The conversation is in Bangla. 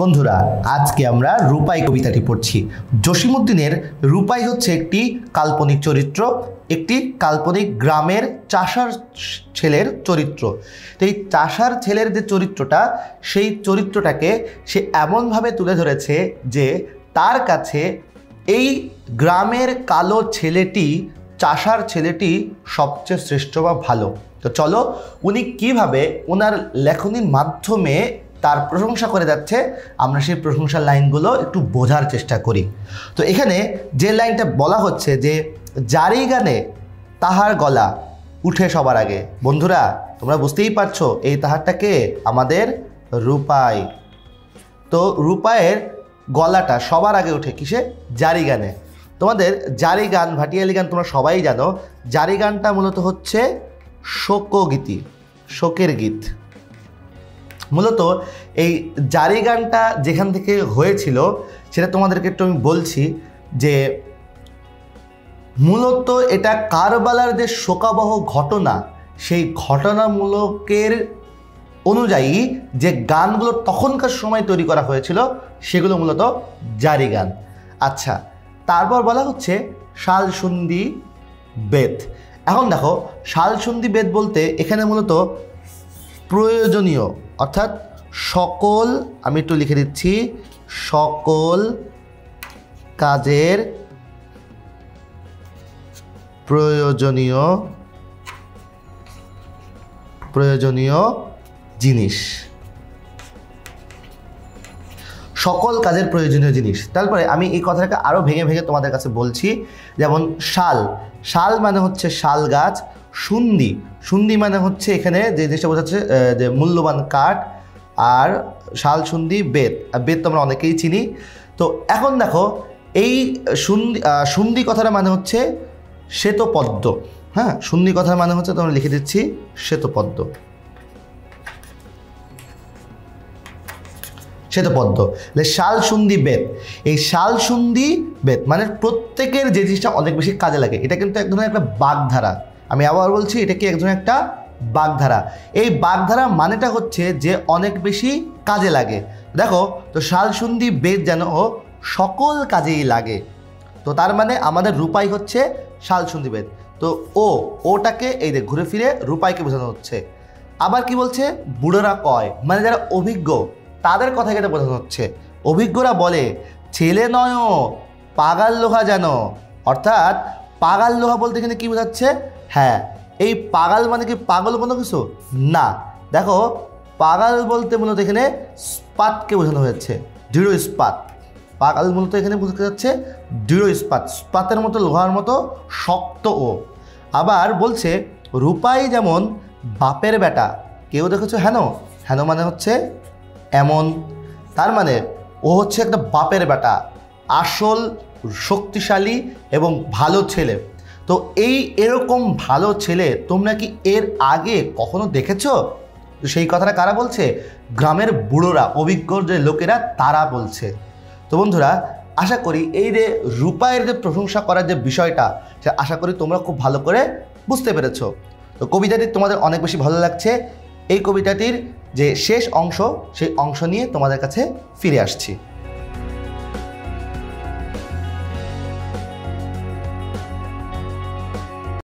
বন্ধুরা, আজকে আমরা রূপাই কবিতাটি পড়ছি। জসিমুদ্দিনের রূপাই হচ্ছে একটি কাল্পনিক চরিত্র, একটি কাল্পনিক গ্রামের চাষার ছেলের চরিত্র। তো এই চাষার ছেলের যে চরিত্রটা, সেই চরিত্রটাকে সে এমনভাবে তুলে ধরেছে যে তার কাছে এই গ্রামের কালো ছেলেটি, চাষার ছেলেটি সবচেয়ে শ্রেষ্ঠ বা ভালো। তো চলো, উনি কীভাবে ওনার লেখনীর মাধ্যমে তার প্রশংসা করে যাচ্ছে, আমরা সেই প্রশংসার লাইনগুলো একটু বোঝার চেষ্টা করি। তো এখানে যে লাইনটা বলা হচ্ছে যে জারি গানে তাহার গলা উঠে সবার আগে। বন্ধুরা, তোমরা বুঝতেই পারছ এই তাহারটাকে আমাদের রূপাই। তো রূপায়ের গলাটা সবার আগে উঠে কিসে? জারি গানে। তোমাদের জারি গান, ভাটিয়ালি গান তোমরা সবাই জানো জারি গানটা মূলত হচ্ছে শোকগীতি, শোকের গীত। মূলত এই জারি গানটা যেখান থেকে হয়েছিল, সেটা তোমাদেরকে একটু আমি বলছি যে মূলত এটা কারবালার যে শোকাবহ ঘটনা। সেই ঘটনামূলকের অনুযায়ী যে গানগুলো তখনকার সময় তৈরি করা হয়েছিল, সেগুলো মূলত জারি গান। আচ্ছা তারপর বলা হচ্ছে শালসুন্দি বেদ এখন দেখো, শালসুন্দি বেদ বলতে এখানে মূলত প্রয়োজনীয় অর্থাৎ সকল, আমি একটু লিখে দিচ্ছি, সকল কাজের প্রয়োজনীয় প্রয়োজনীয় জিনিস। সকল কাজের প্রয়োজনীয় জিনিস। তারপরে আমি এই কথাটাকে আরও ভেঙে ভেঙে তোমাদের কাছে বলছি, যেমন শাল। শাল মানে হচ্ছে শাল গাছ। সুন্দি। সুন্দি মানে হচ্ছে এখানে যে জিনিসটা বোঝাচ্ছে যে মূল্যবান কাঠ আর শাল, সুন্দি, বেত। বেত তো আমরা অনেকেই চিনি। তো এখন দেখো, এই সুন্দি সুন্দি কথাটা মানে হচ্ছে শ্বেতপদ্ম। হ্যাঁ সুন্দি কথার মানে হচ্ছে, তোমরা লিখে দিচ্ছি, শ্বেতপদ্ম। শ্বেতপদ্ম। শাল, সুন্দি, বেত। এই শাল, সুন্দি, বেত মানে প্রত্যেকের যে জিনিসটা অনেক বেশি কাজে লাগে। এটা কিন্তু এক ধরনের একটা বাগধারা। আমি আবার বলছি, এটা কি এক ধরনের একটা বাগধারা? এই বাগধারা মানেটা হচ্ছে যে অনেক বেশি কাজে লাগে। দেখো, তো শাল সুন্দি বেত যেন সকল কাজেই লাগে। তো তার মানে আমাদের রূপাই হচ্ছে শাল সুন্দি বেত তো ও, ওটাকে এই যে ঘুরে ফিরে রূপাইকে বোঝানো হচ্ছে। আবার কি বলছে? বুড়োরা কয় মানে যারা অভিজ্ঞ, তাদের কথা এটা বোঝানো হচ্ছে। অভিজ্ঞরা বলে, ছেলে নয় পাগাল লোহা যেন। অর্থাৎ পাগাল লোহা বলতে এখানে কি বোঝাচ্ছে? হ্যাঁ এই পাগাল মানে কি পাগল কোনো কিছু? না। দেখো, পাগাল বলতে মূলত এখানে স্পাতকে বোঝানো হয়েছে, দৃঢ় ইস্পাত পাগাল মূলত এখানে বোঝাতে যাচ্ছে দৃঢ় ইস্পাত স্পাতের মতো, লোহার মতো, শক্ত ও। আবার বলছে, রূপাই যেমন বাপের বেটা, কেউ দেখেছ হেন? হেন মানে হচ্ছে এমন। তার মানে ও হচ্ছে একটা বাপের বেটা, আসল, শক্তিশালী এবং ভালো ছেলে। তো এই এরকম ভালো ছেলে তোমরা কি এর আগে কখনো দেখেছ? তো সেই কথাটা কারা বলছে? গ্রামের বুড়োরা, অভিজ্ঞ যে লোকেরা তারা বলছে। তো বন্ধুরা, আশা করি এই যে রূপায়ের যে প্রশংসা করার যে বিষয়টা, সে আশা করি তোমরা খুব ভালো করে বুঝতে পেরেছ। তো কবিতাটি তোমাদের অনেক বেশি ভালো লাগছে। এই কবিতাটির যে শেষ অংশ, সেই অংশ নিয়ে তোমাদের কাছে ফিরে আসছি।